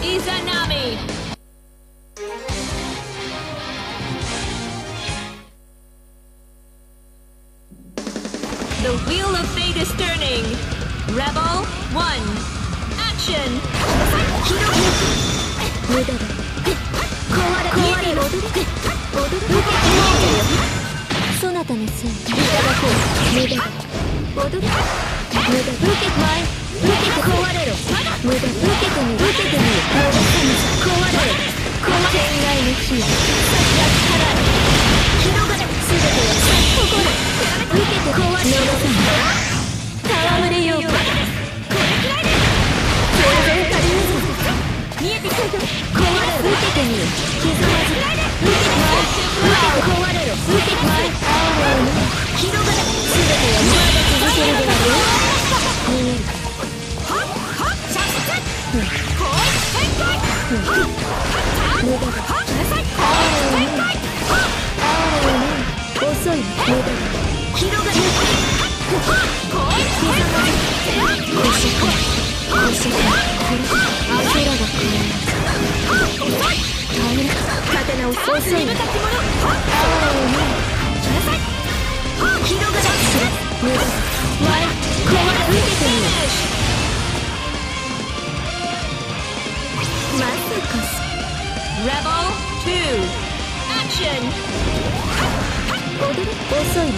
Izanami! The wheel of fate is turning. Rebel 1. Action! 無駄だ壊れ壊れ踊れ踊れ受けそなたのせいいただこう無駄だ踊れ。無駄受け前受けて壊れろ無駄受けてみ受けてみ無駄壊れろ壊れ天外の火やから広遅いね遅いね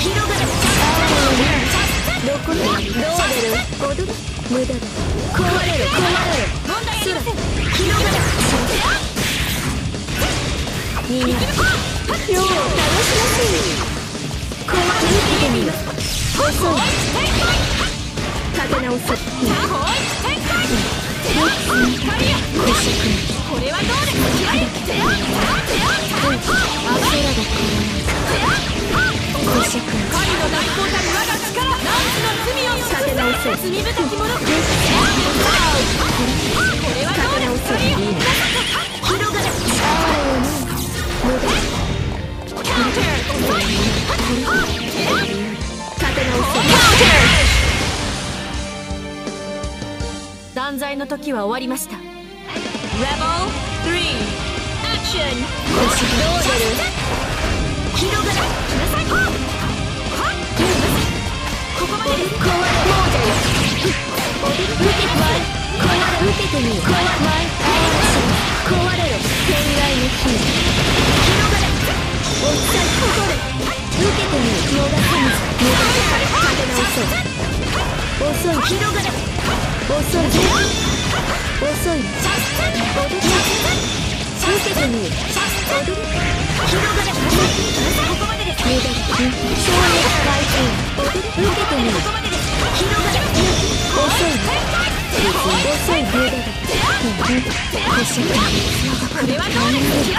広がれどこにどう出る？踊れ無駄だ。壊れる壊れ。る問題ありません広がれ逃げる今日を楽しませる壊れ受けてみよ細い立て直すこれはどうですか空が腰くん神の大光たる我が力。ナンスの罪を立て直そう罪深き者時は終わりました。Rebel 3 Action. 腰どう出る広がれここまでです壊れもうじゃよ受けて前壊れ受けてみよ壊れ前壊れろ天外の火広がれおっさいここで受けてみ逃さぬ逃が立て直そう遅い広がれ遅い遅い。踊れ受けてみよ踊れ広がれここまでです無駄だ衝撃回転踊れ受けてみよ広がれ遅い遅い無駄だ腰がこれはどうです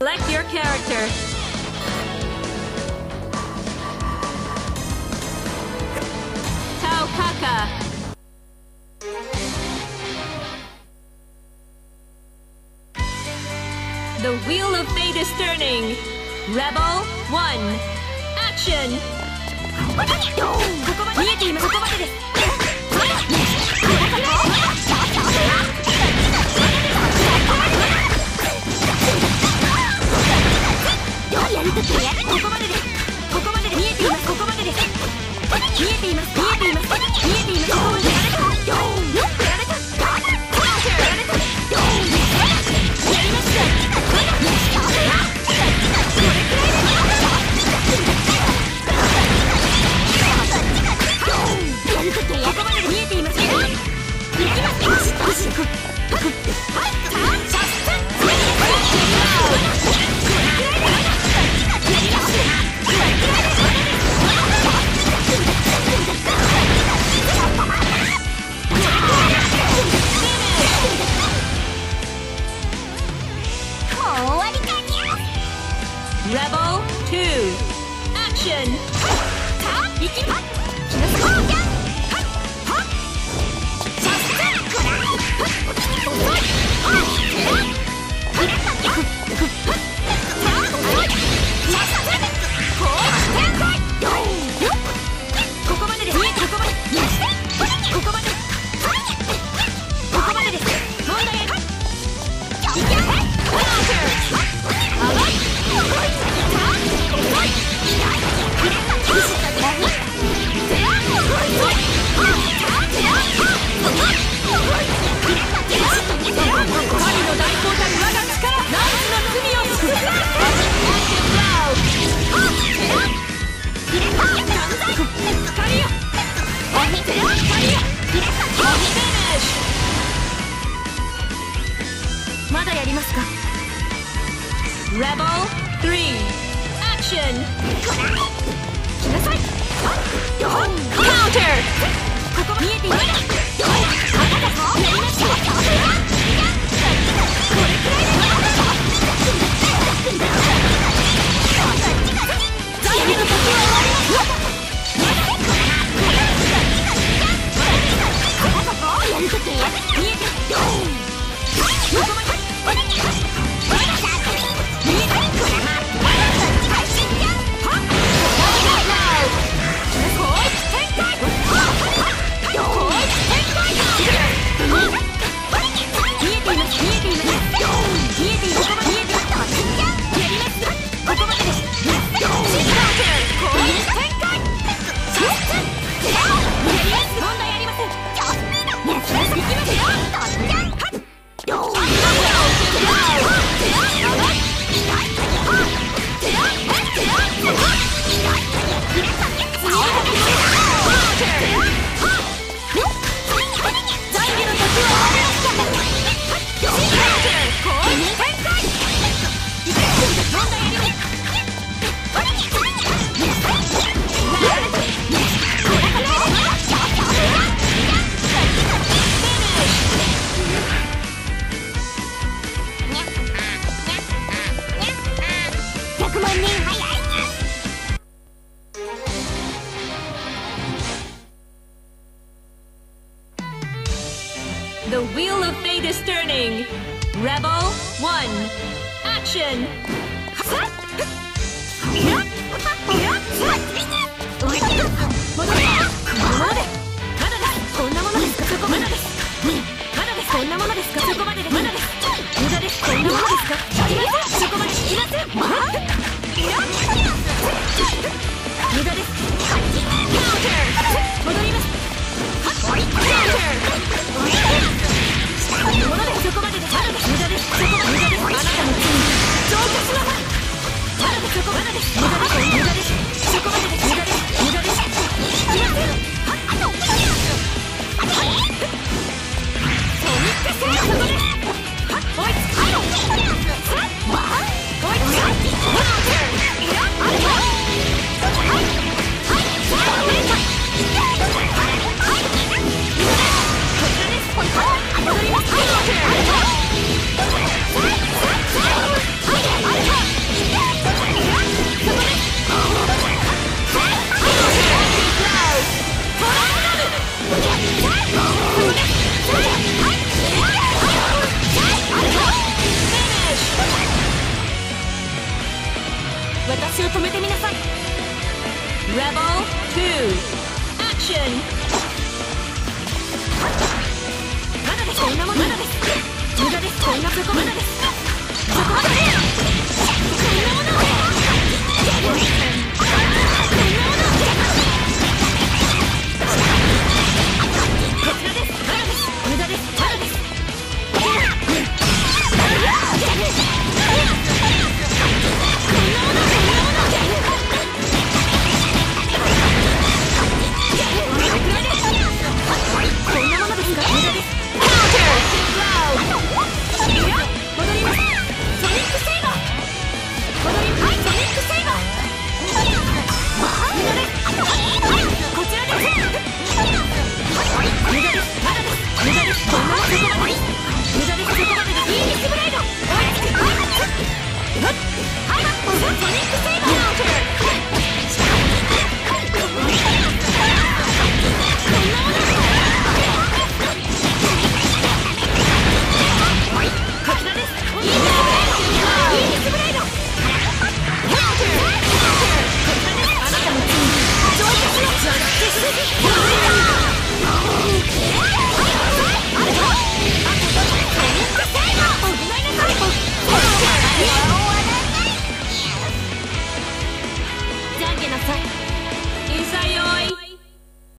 Select your character. Kaka The wheel of fate is turning. Rebel 1 Action! ここまででです。やるときはやるやりますか。レ3来なさい。カウンターここ見えていない。あなた。りました。これくらいで The wheel of fate is turning. Rebel one. Action. Counter! 戻ります。Counter! 無駄です。無でです。無駄です。無駄でです。無駄で